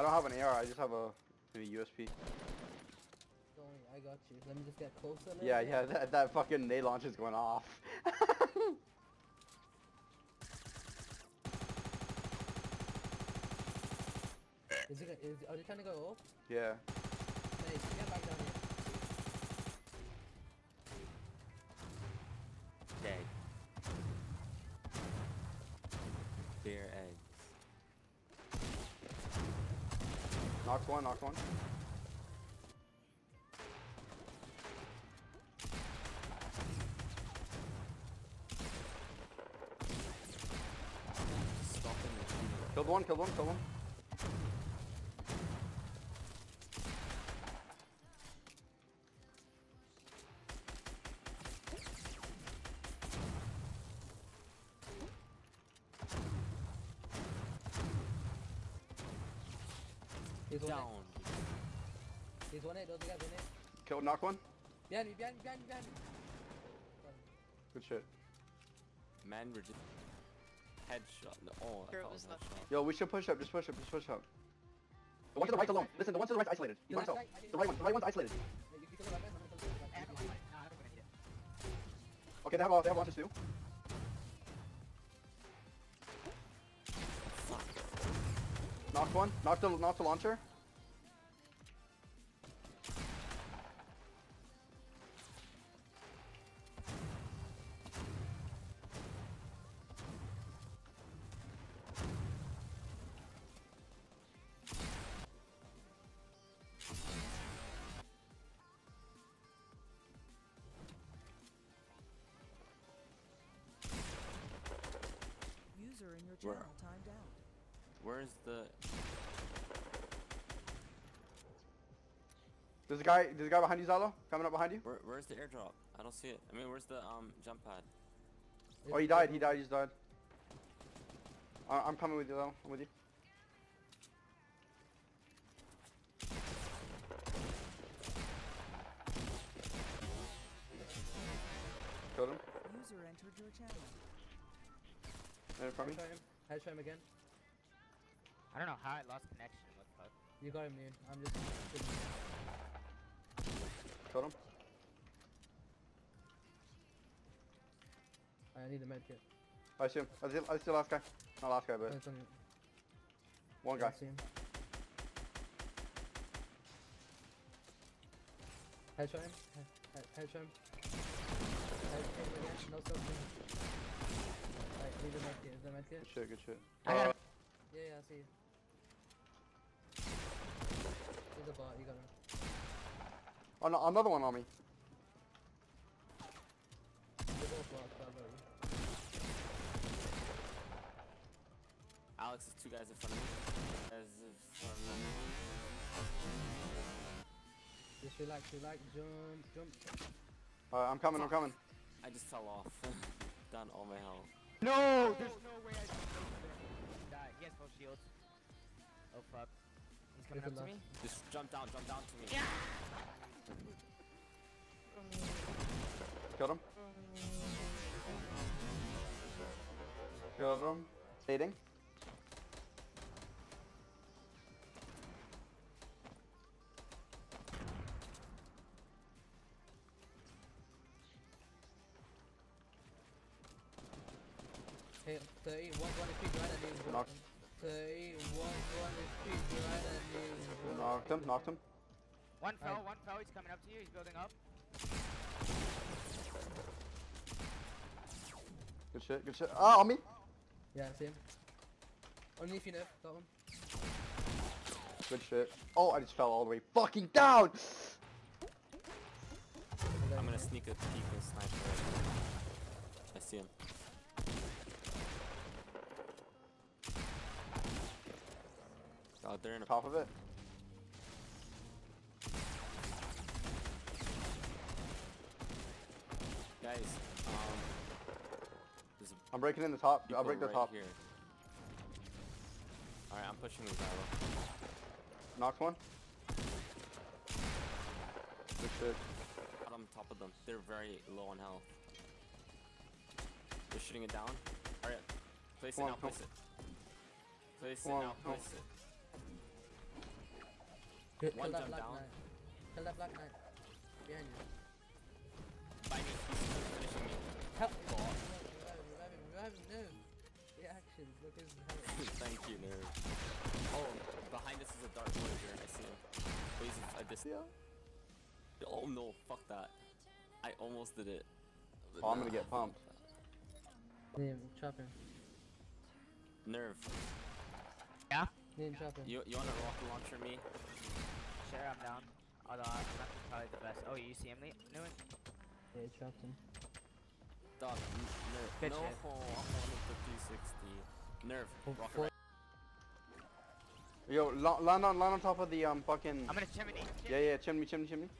I don't have an AR. I just have a maybe USP. Don't worry, I got you. Let me just get closer. Yeah, yeah. That that fucking nade launch is going off. Is he? are they trying to go up? yeah. Knocked one. Knocked one. Killed one. Killed one. Killed one. He's one Down. it. He's one it. Those guys one it. Killed. Knocked one. Behind me, behind me, behind me, behind me. Good shit. Man, we're just headshot. No, oh, I thought was left. headshot. Yo, we should push up. Just push up. Just push up. The one to the right's alone. Listen, the one to the right's isolated. You The by left yourself. side, I The right one. The right one's isolated. Hey, you- you kill the left man, I'm gonna kill the left man. Okay, they have all. they have launches too. Knocked one. Knocked the knocked the launcher. User in your channel timed out. Where's the? There's a guy. There's a guy behind you, Zalo. Coming up behind you. Where, where's the airdrop? I don't see it. I mean, where's the um jump pad? Oh, he died. He died. He just died. I I'm coming with you, though. I'm with you. Killed him. User entered your channel. Right in front of me. Headshot him again. I don't know how I lost connection. What the fuck? You got him, dude. I'm just. Killed him. I need a med kit. I see him. I see, I see the last guy. Not last guy, but on- one yeah, I guy. see him. Headshot him. Head, head, headshot him. Headshot him again. No something. Right, need the med kit. Is the med kit? Good shit. Good shit. I got uh, him. Yeah, yeah, I see you. Oh, no, another one on me. They're both bots, but I got you. Alex is two guys in front of me. Guys in front of Just relax, relax, jump, jump. Uh, I'm coming. I'm coming. I just fell off. Done all my health. No! There's no way I die. He has full shields. Oh fuck. He's coming up to me. Just jump down, jump down to me. Killed him. Killed him. Fading. Hey, 30, 1, 1 HP right at me. Knocked. 30, 1, 1 right. Knocked him. Knocked him. One fell, Alright. one fell. He's coming up to you. He's building up. Good shit. Good shit. Ah, on me. Yeah, I see him. Underneath you, Nev. Got one. Good shit. Oh, I just fell all the way fucking down. I'm gonna sneak a peek and snipe I see him. Oh, they're in a Top of it. Guys, um, I'm breaking in the top. I'll break the right top. here. Alright, I'm pushing the Zylo. Knocked one. Good shit. Out on top of them. They're very low on health. They're shooting it down. Alright, place it Come on, now, come place it. Place it on, now, come on. place it. Kill, kill One that jump black down. knight. Kill that black knight. Behind you. By me, finishing me. Help! Revive him, revive him, revive him, no! The actions, look at his health. Thank you, nerd. Oh, behind us is a dark voyager. I see him. Oh, he's a dis- Oh no, fuck that. I almost did it. Oh, I'm gonna get pumped. Name, chop him. Nerve. Name, chop. You you wanna rocket launcher me? Sure, I'm down. Although I'm not probably the best. Oh, you see him, Lee? Knew it? Yeah, he chopped him. Dog, n- nerve. Good no, shit. I wanted the 360. Nerve. For- Rocket for- right. Yo, land on land on top of the um fucking. I'm gonna chimney. Yeah, yeah, chimney, chimney, chimney.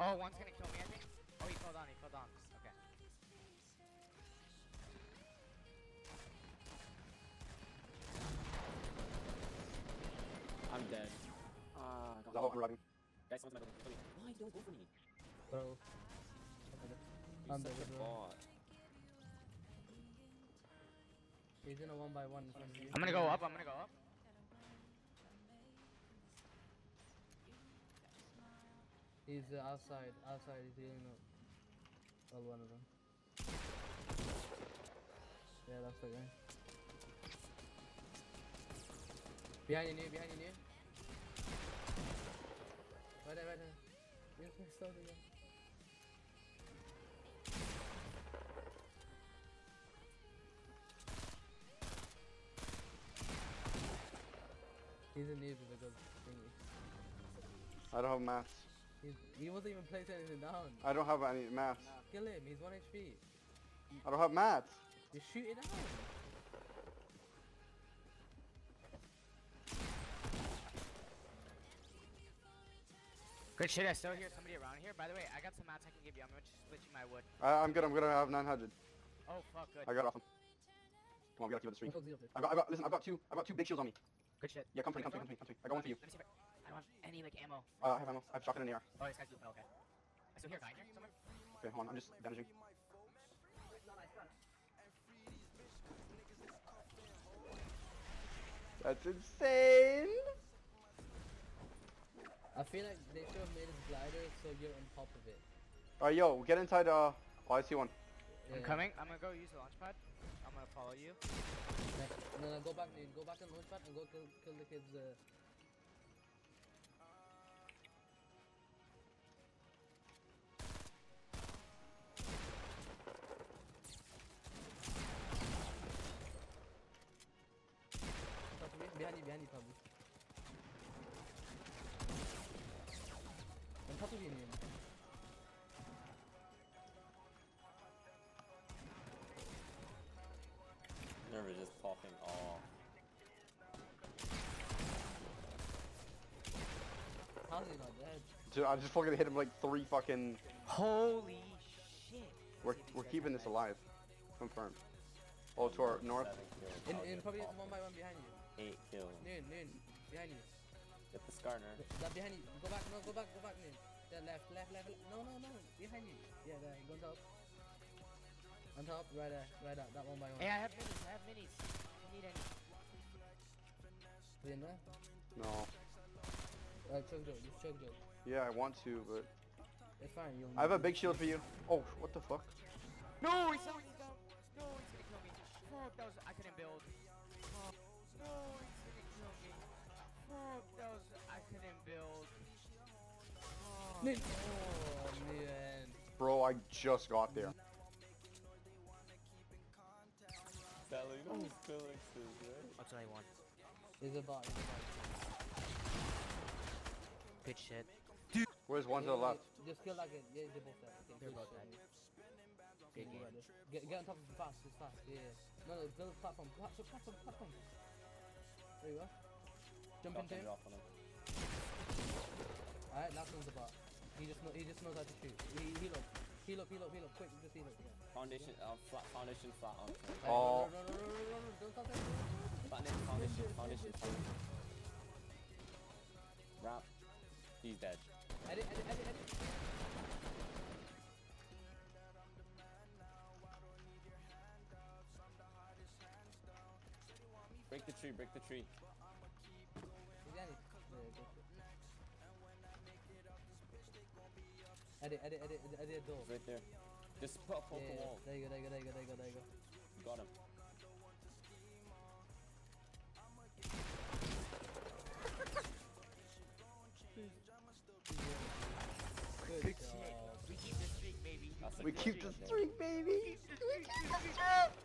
Oh, one's gonna kill me, I think. Oh, he fell down. He fell down. Okay. I'm dead. Ah, Is that what? Guys, someone's my building. Why don't go for me? Bro. You're I'm such dead, a bot. He's in a one by one in front of you. I'm gonna go up. I'm gonna go up. He's uh, outside, outside, he's healing up. Well, one of them. Yeah, that's guy. Behind you, new, behind you, new. Right there, right there. Yes, I saw the. He's in need with a good thingy. I don't have mats. He's, he wasn't even placing anything down. I don't have any mats. Kill him, he's 1 HP. I don't have mats. Just shoot it down. Good shit. I still hear somebody around here. By the way, I got some mats I can give you. I'm gonna just switching my wood. I, I'm good. I'm gonna have 900. Oh fuck, good. I got off him. Come on, we gotta keep it the stream. I've other. I got, I got. Listen, I've got two. I've got two big shields on me. Good shit. Yeah, come to me, come to me, come to me, come to me. I got one for you. Let me see if I, I don't have any like ammo. Uh, I have ammo. I have shotgun in the air. Oh, this guy's blue. Okay. I still hear a guy in here somewhere. Okay, hold on. I'm just damaging. That's insane. I feel like they should have made his glider so you're on top of it. Alright, yo, get inside. Uh, oh, I see one. I'm coming. I'm gonna go use the launch pad. I'm gonna follow you. No, no, go back, dude. Go back and launch pad and go kill, kill the kids. Uh, is just popping off. How's he not dead? Dude, I just fucking hit him like three fucking. Holy shit. We're we're keeping this alive. Confirmed. Oh, to our north. Seven. In, in probably popped. one by one behind you. Eight kills. Noon, noon, behind you. Get the Skarner. That behind you. Go back, no, go back, go back, noon. Yeah, left, left, left, left. No, no, no, behind you. Yeah, there, go on top. On top, right there, right there, that one by one. Hey, I have minis. I have minis. If you need any. You in there? No. Uh, chug jug, just chug jug. Yeah, I want to, but It's fine, you I have a big shield for you. Oh, what the fuck? No, he's selling down. No, he's gonna kill me. Fuck, that was. I couldn't build. Fuck. No, he's gonna kill me. Fuck, that was. I couldn't build. Fuck. Oh, man. Bro, I just got there. Selling those Felixes, right? I'll tell you one. He's a bot, he's a bot. Good shit. Where's one to the Yeah, left? Just kill like it. Yeah, they're both dead. Okay, They're both dead. yeah. Good Yeah, game. Get, get on top of him fast, just fast. Yeah, yeah. No, no, go to the platform. Platform, platform, platform. There you go. Jump Drop into him, him. drop on him. Alright, last one's a bot. He just know, he just knows how to shoot. He heal up. Peel up, peel up, peel up, quick, just peel up. Yeah. Foundation, uh, flat, foundation, flat on. Oh. No, no, no, no, no, no, no, don't touch that. Foundation, foundation, foundation, foundation. Ramp. He's dead. Edit, edit, edit, edit. Break the tree, break the tree. Edit, edit, edit, edit, edit door. Right there. Just put poke yeah, the wall. There you go, there you go, there you go, there you go. Got him. Good Good job. We keep the streak, baby. We keep the streak, baby. We keep the streak.